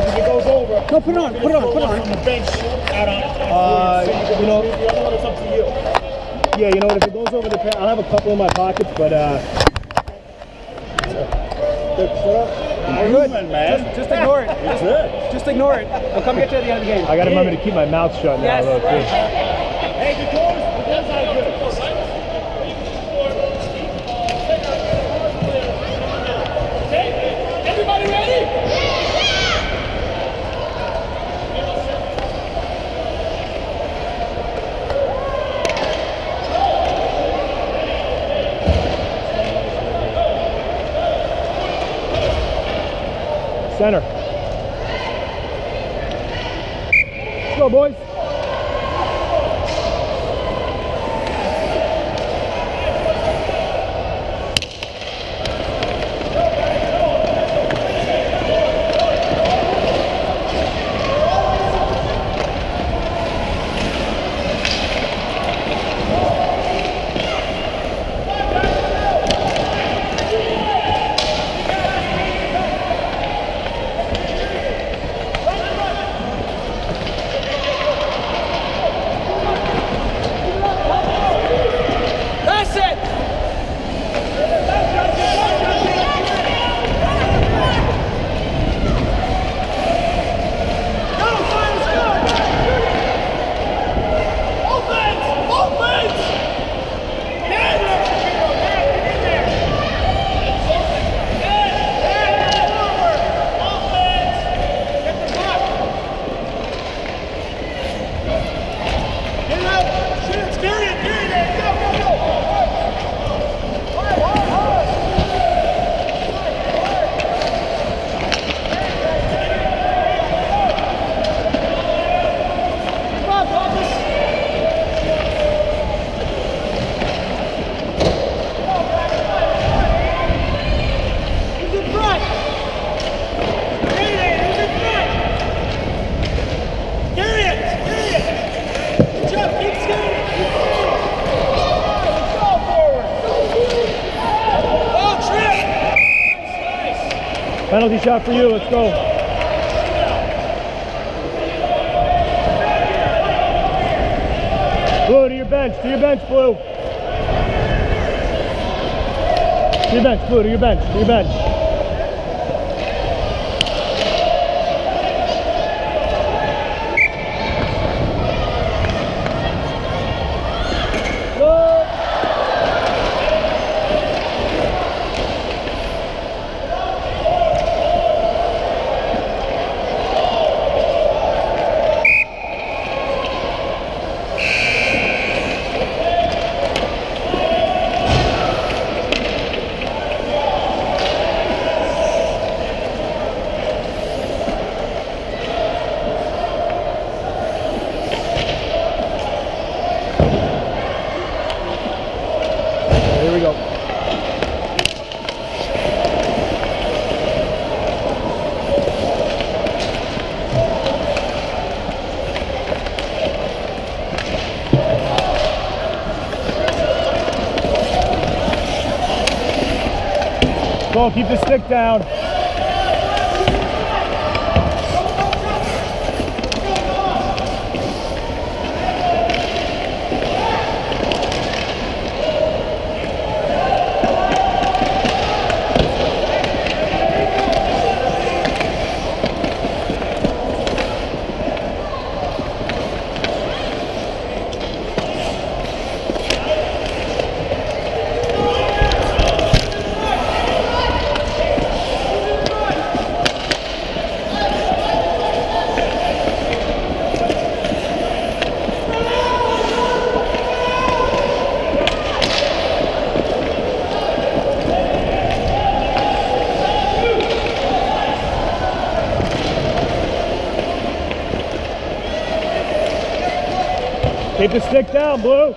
If it goes over, No, put it on, put it on, put it on. From the bench out on. Uh, you know- the other one is up to you. Yeah, you know what? If it goes over the pen, I'll have a couple in my pockets, but uh. We're good, man. Just, just ignore it. It's good. Just ignore it. I'll come get you at the end of the game. I got to remember to keep my mouth shut now, Yes. though, too. Center. Let's go, boys. Shot for you. Let's go. Blue, to your bench. To your bench, Blue. To your bench, Blue. To your bench. To your bench. Go, keep the stick down. Keep the stick down, Blue.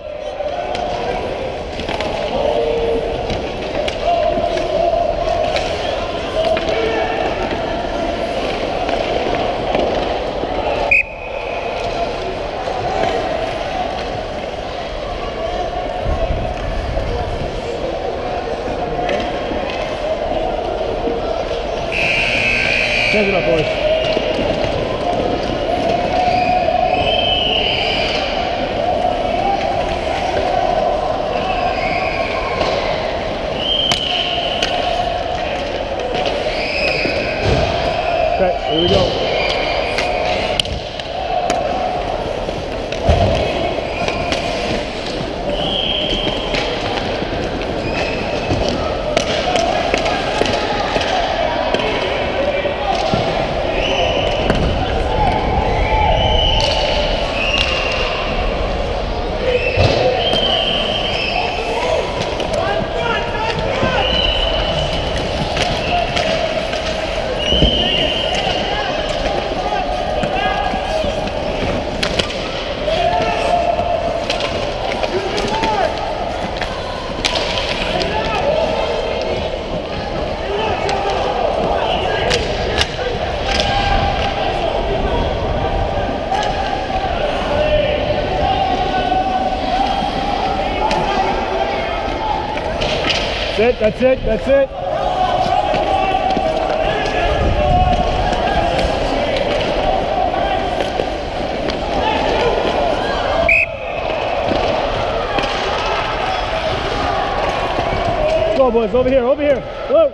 Change it up, boys. Okay, here we go. That's it, that's it. Go boys, over here, over here. Go.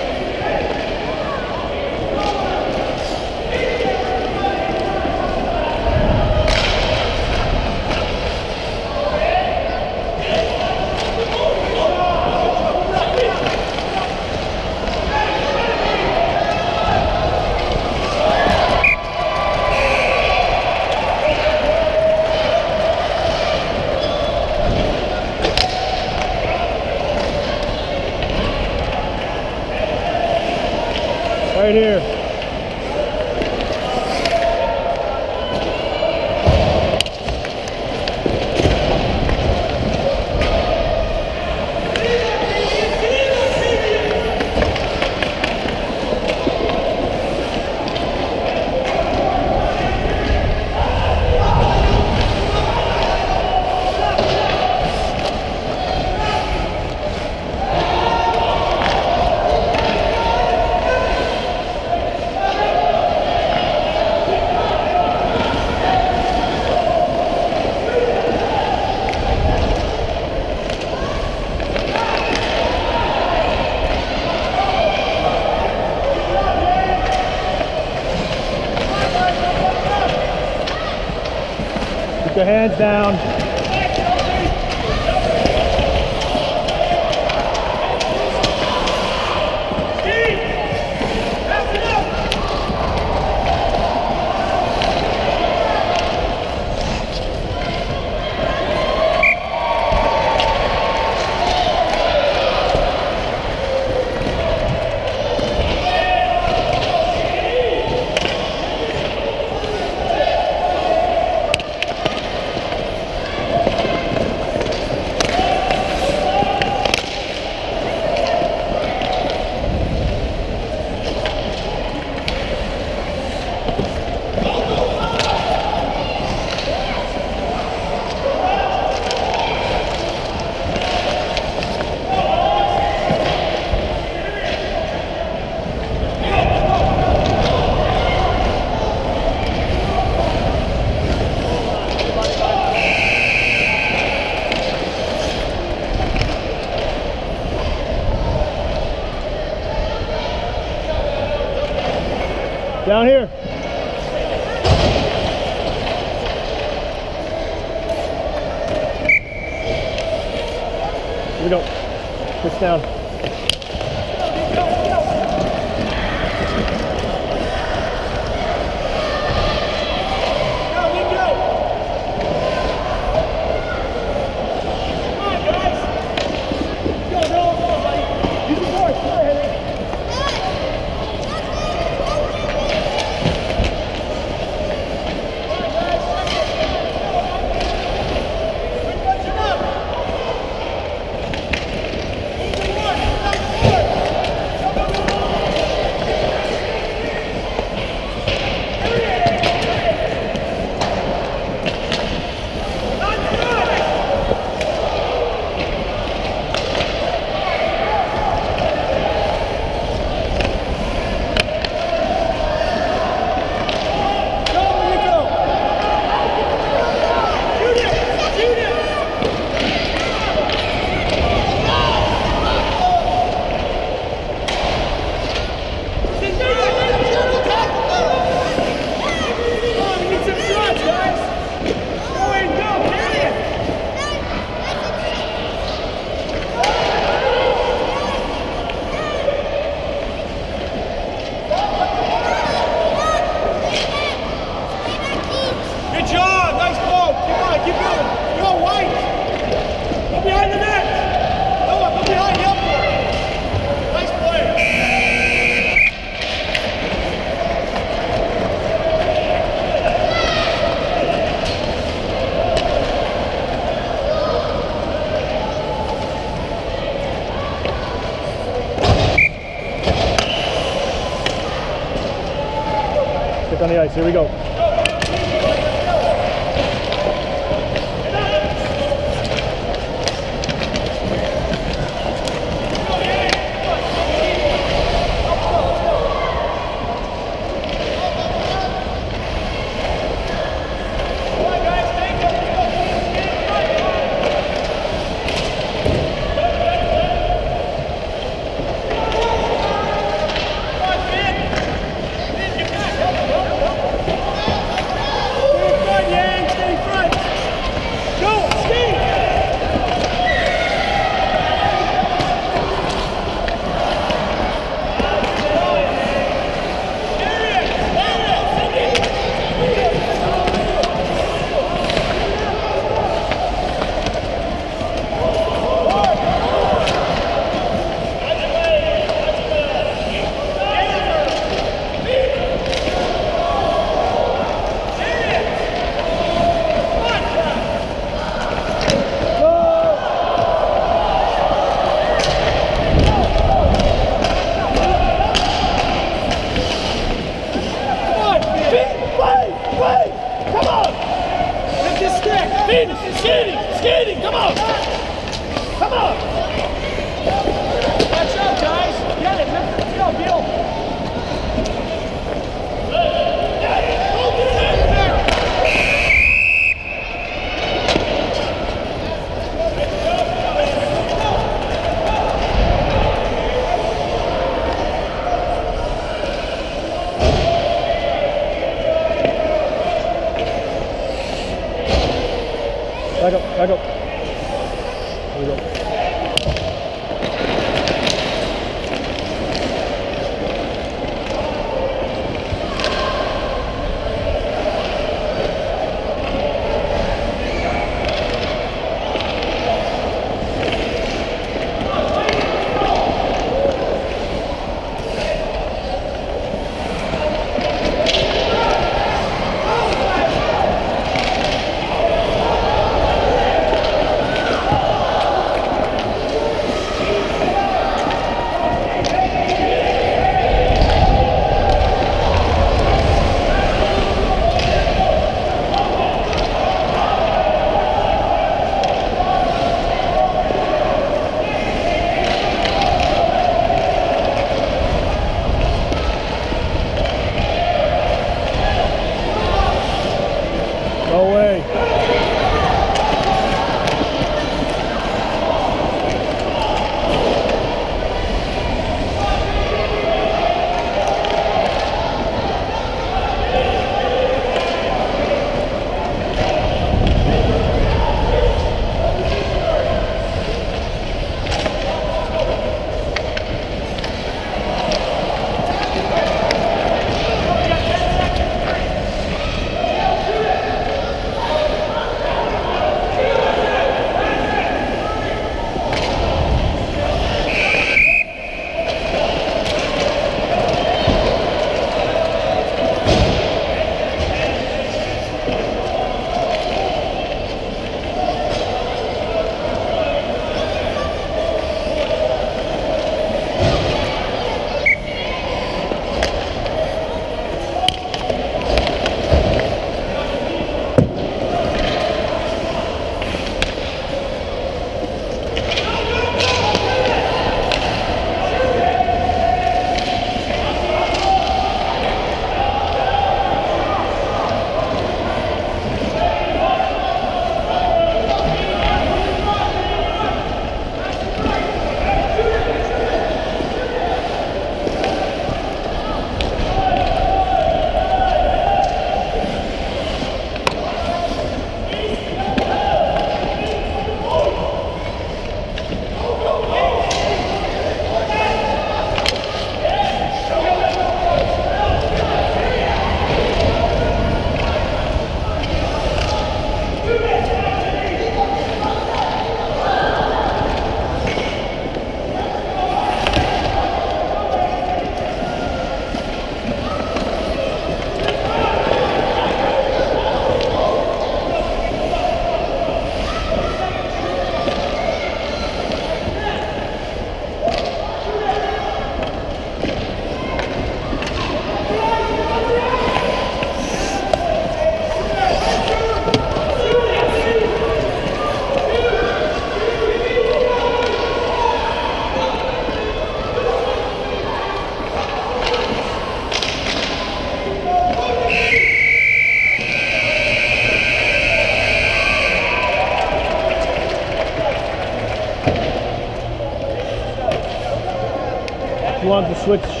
Switch? Phillies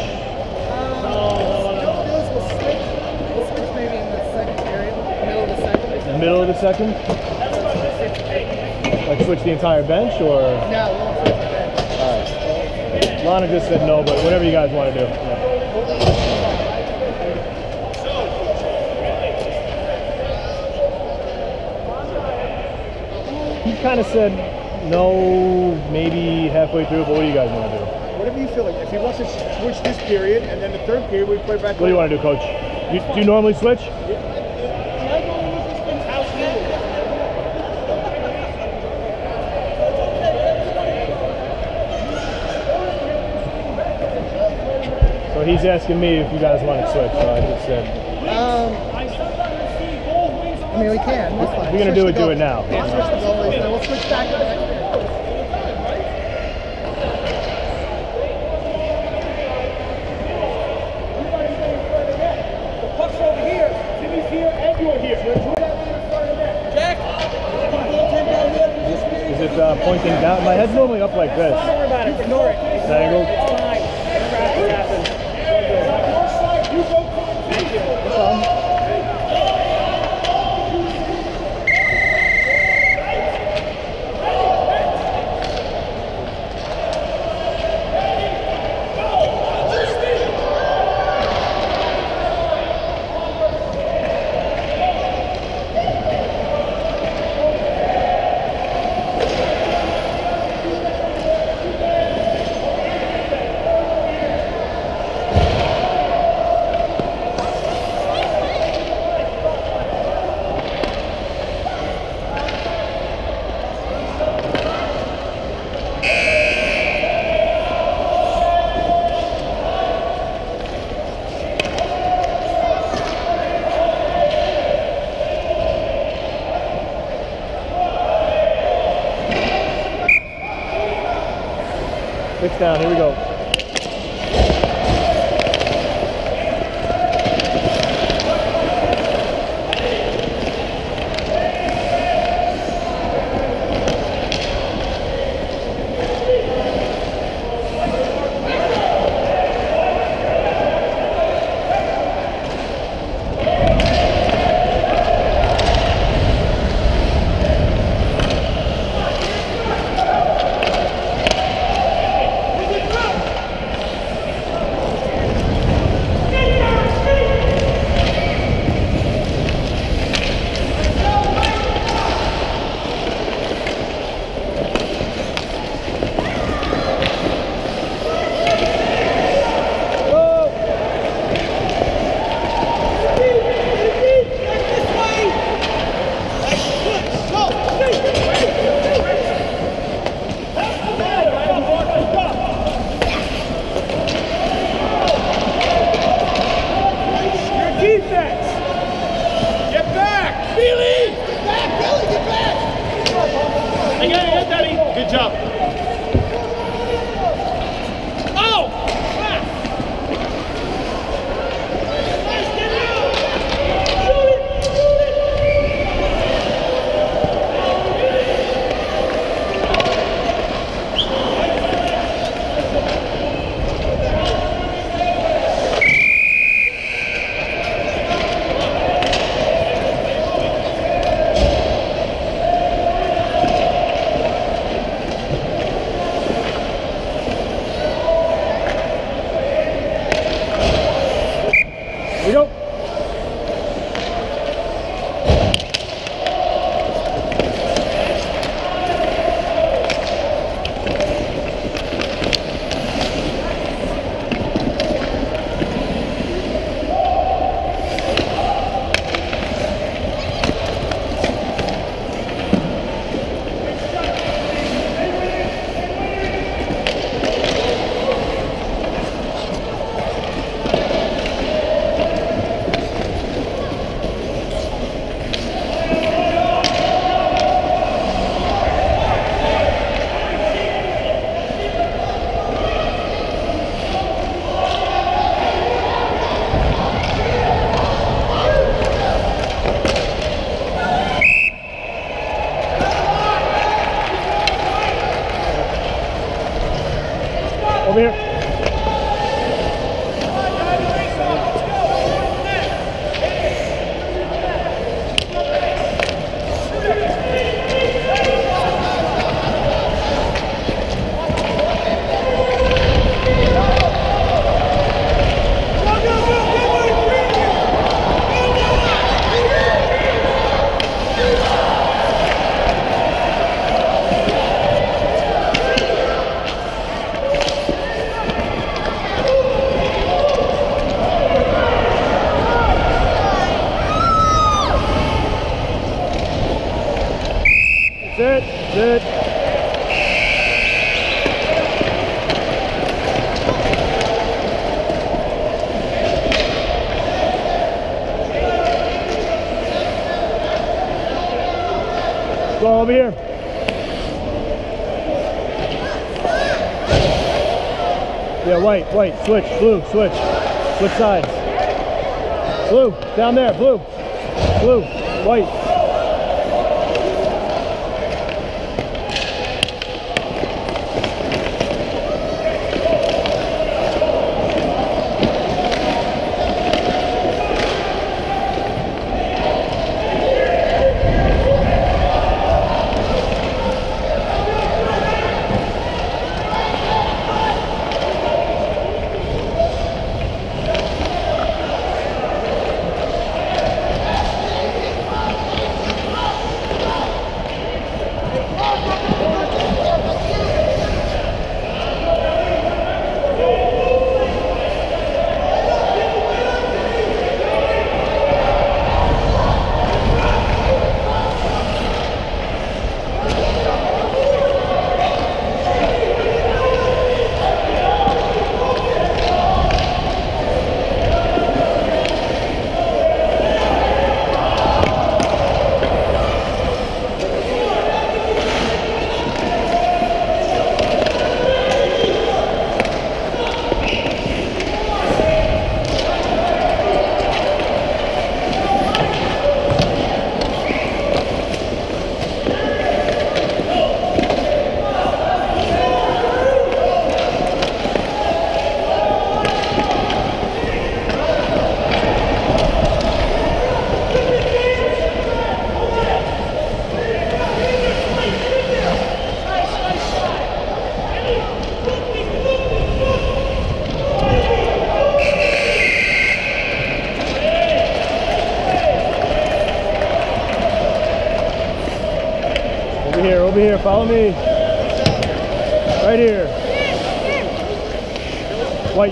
will switch. We'll switch maybe in the second period, middle of the second. Middle of the second? Like switch the entire bench or? No, we won't switch the bench. Alright. Lana just said no, but whatever you guys want to do. Yeah. He kind of said no, maybe halfway through, but what do you guys want to do? Whatever you feel like. If he wants to switch this period and then the third period, we play back. What do you want to do, coach? You, do you normally switch? So he's asking me if you guys want to switch, so I just said, Um, I mean, we can. That's fine. If you're gonna do it, do it now. Yeah, switch the goalies. Then we'll switch back to the next period. The puck's over here. Jimmy's here and you're here. Put that man in front of the net. Jack. is it uh, pointing down? My head's normally up like this. Don't worry about it. Ignore it. It's angled. Down, here we go. White, white, switch, blue, switch. Switch sides. Blue, down there, blue. Blue, white.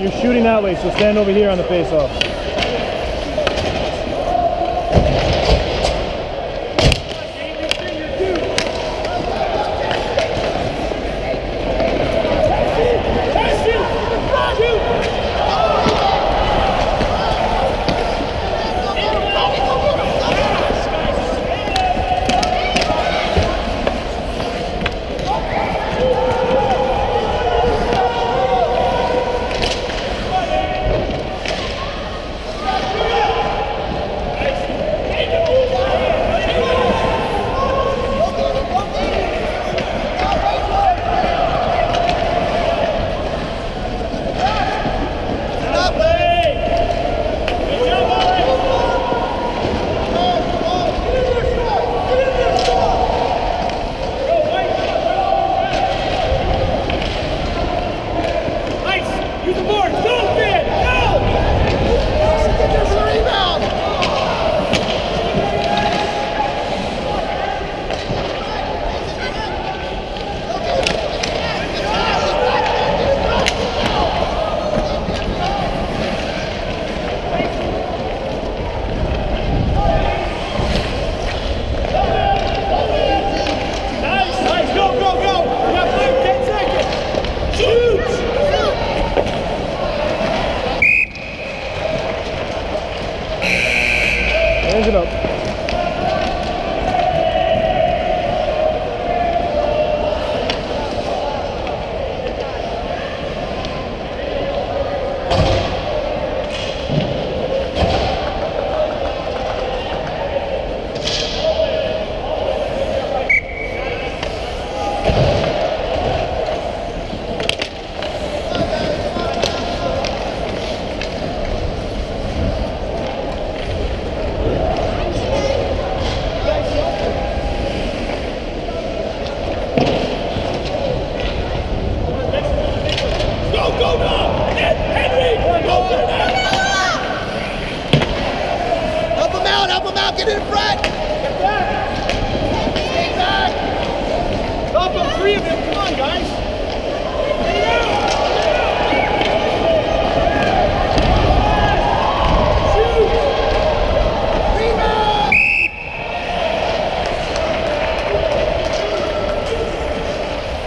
You're shooting that way, so stand over here on the face-off. Get in front! Get back! Stay back! Stop on three of them. Come on, guys.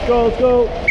Go, let's go.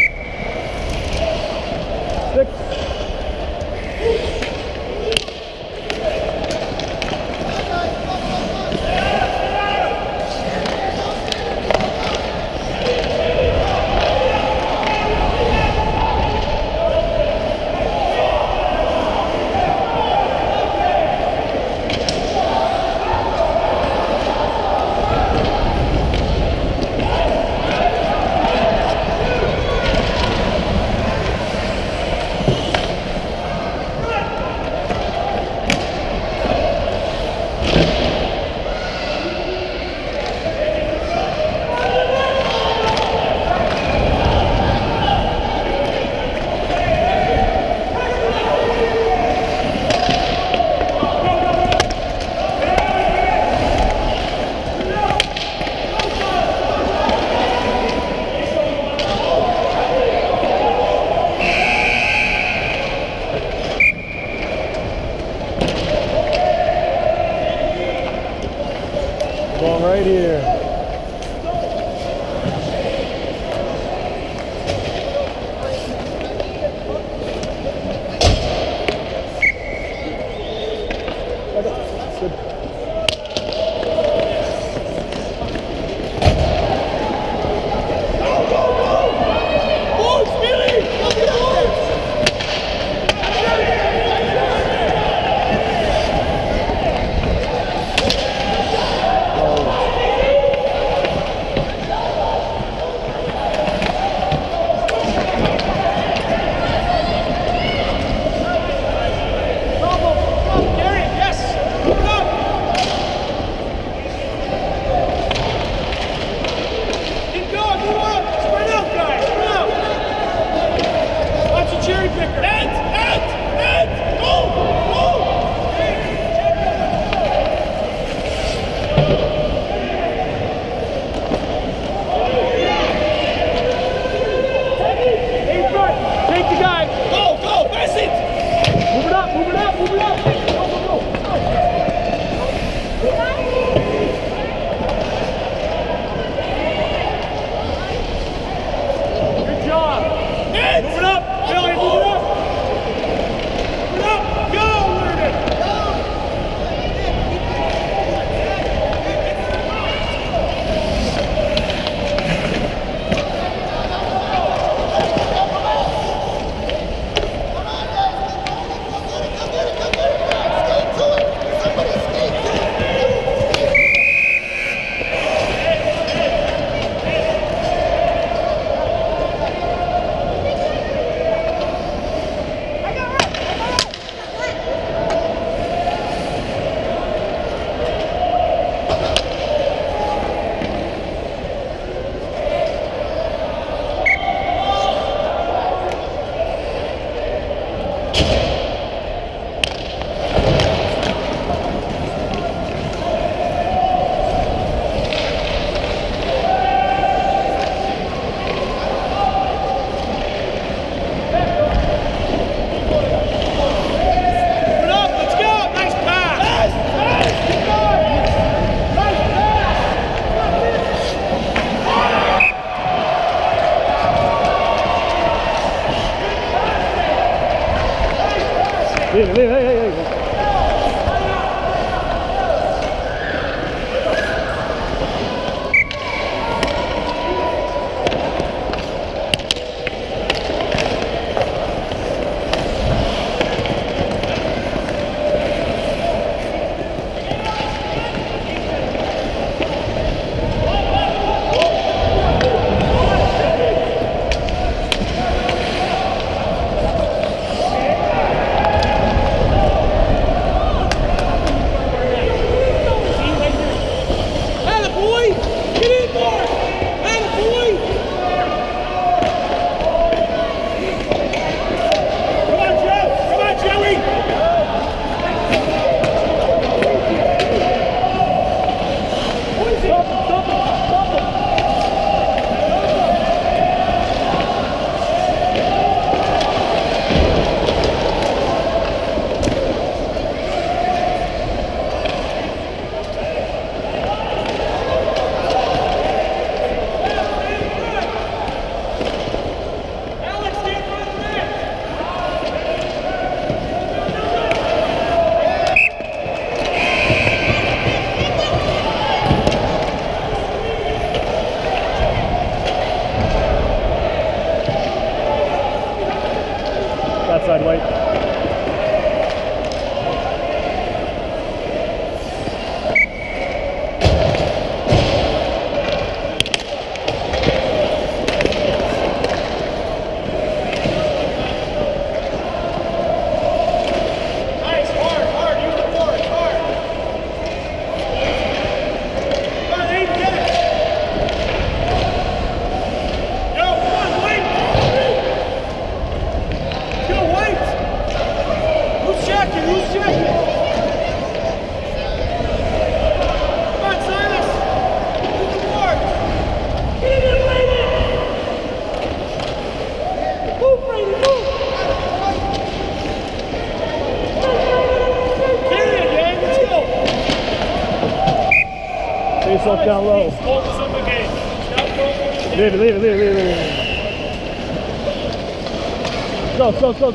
そう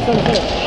そうそう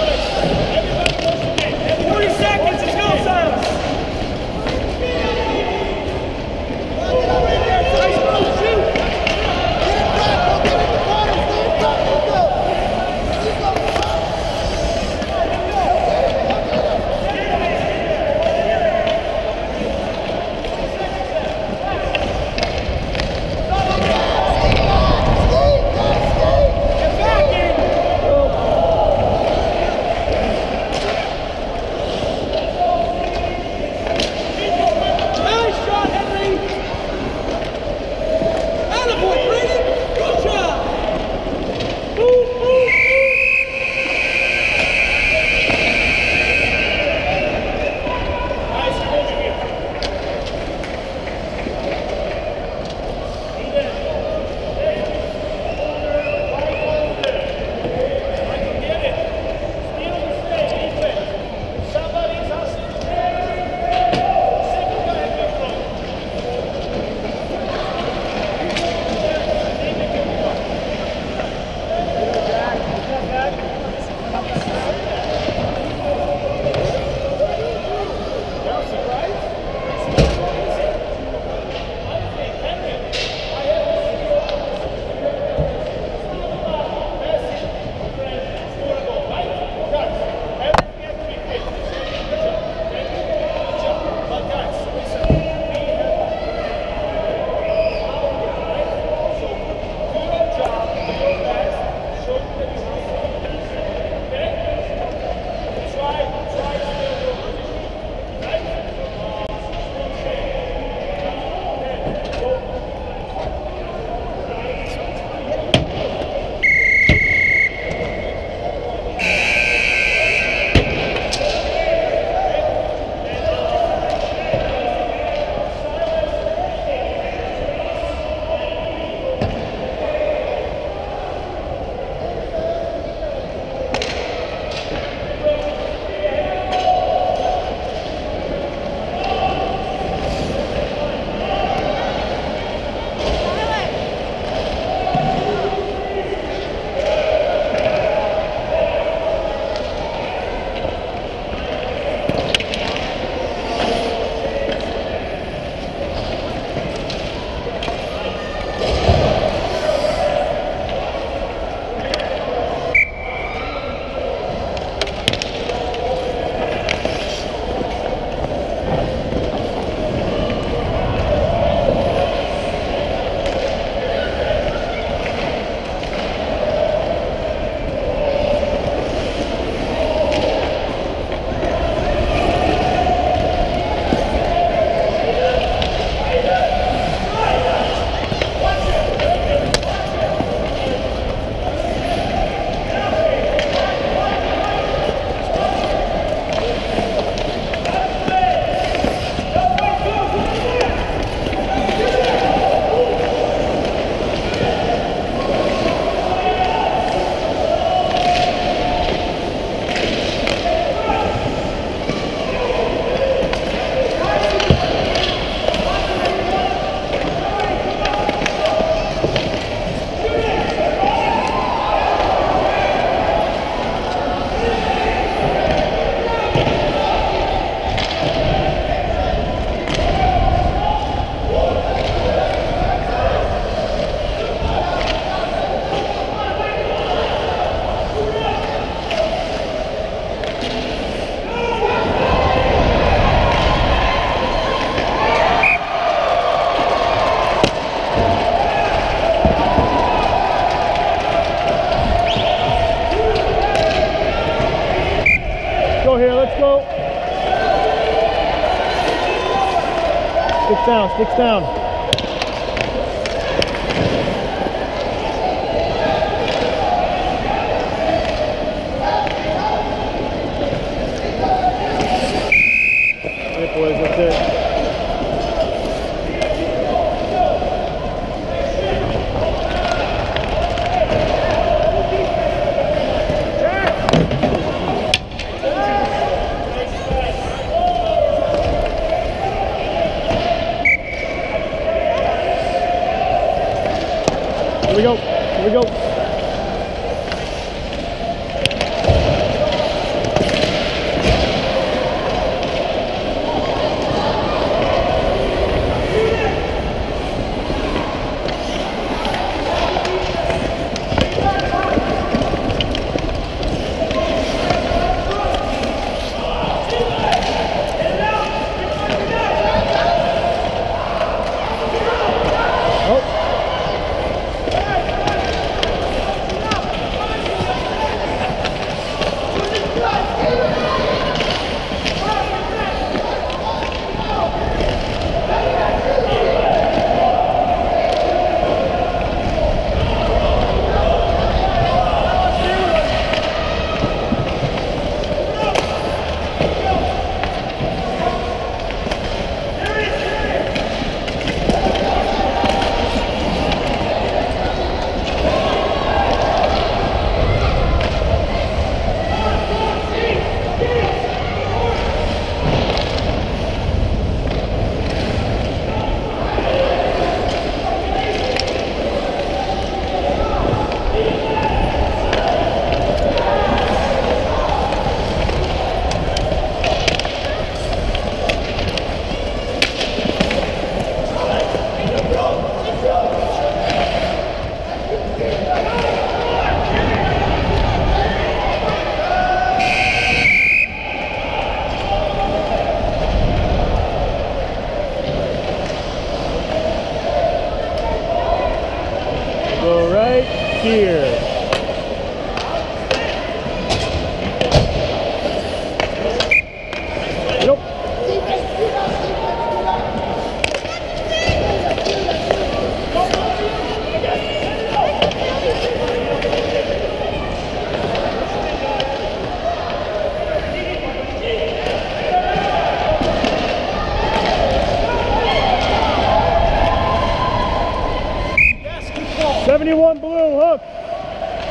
Sticks down.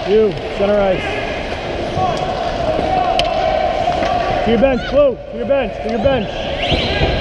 You, center ice. To your bench, blue. To your bench, to your bench.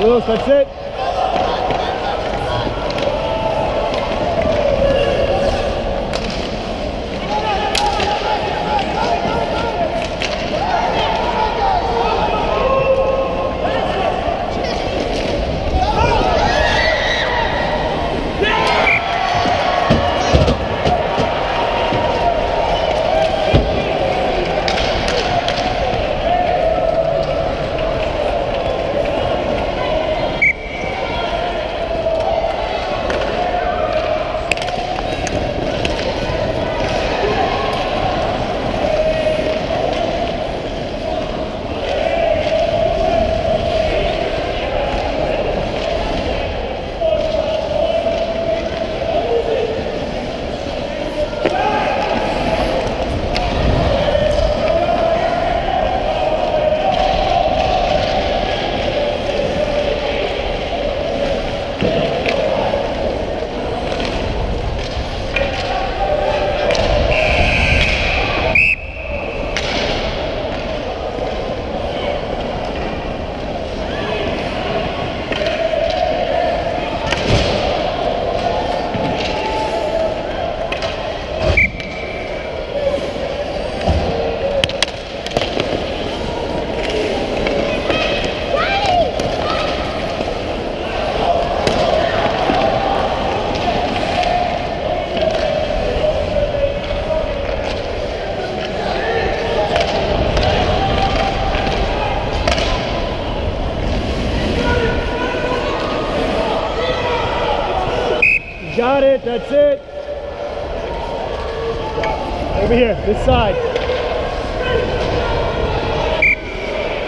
Lewis, that's it. Got it, that's it. Over here, this side.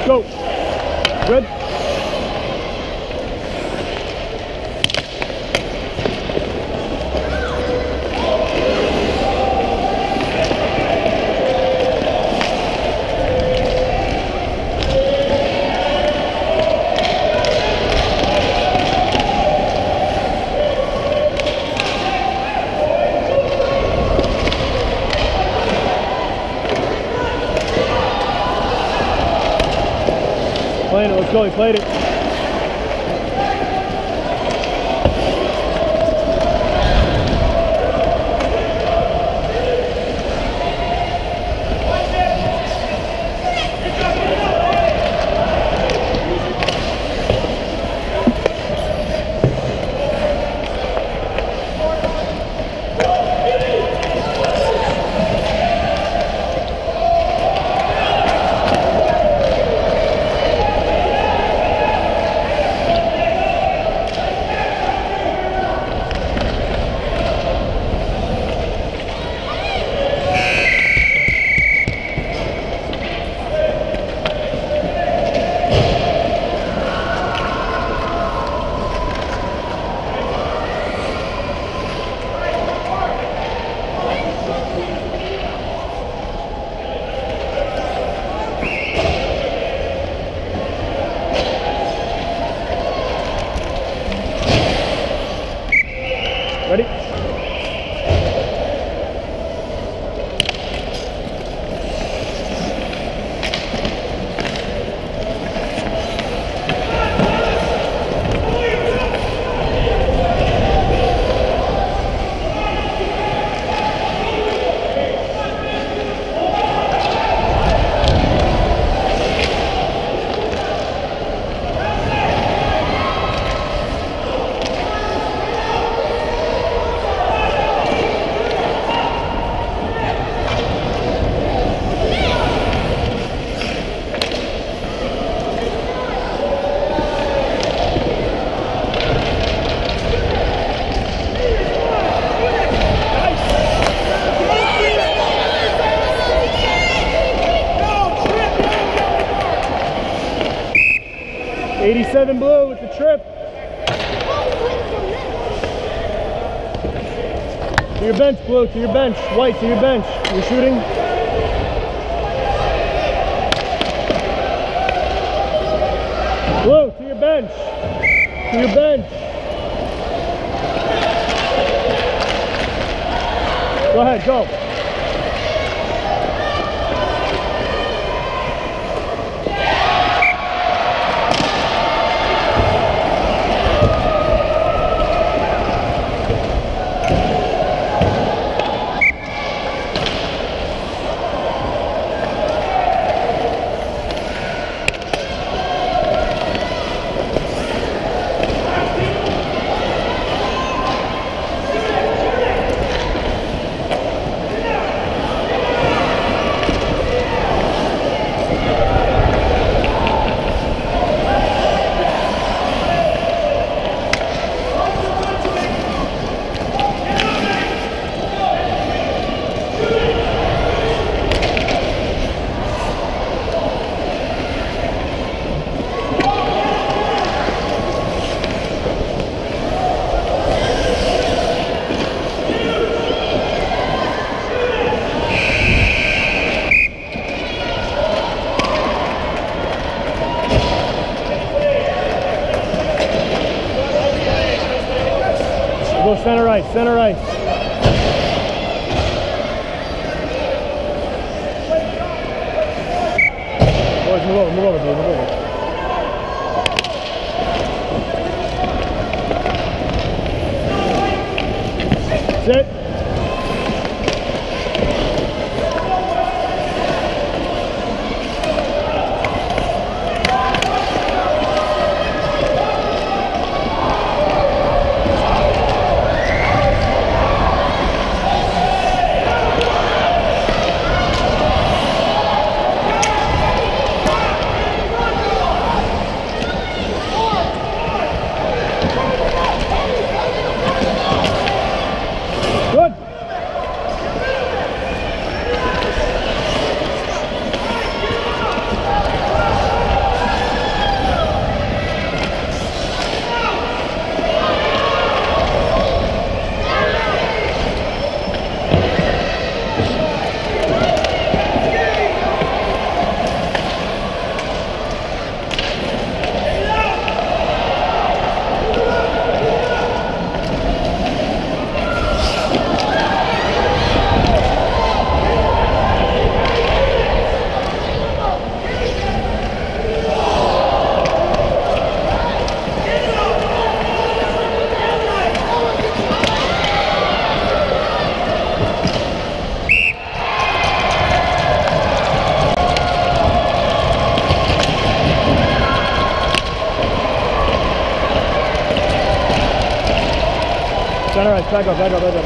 Go. Good. Playing it, let's go, Oh, he played it. to your bench. White to your bench. You're shooting. Saca, saca, saca.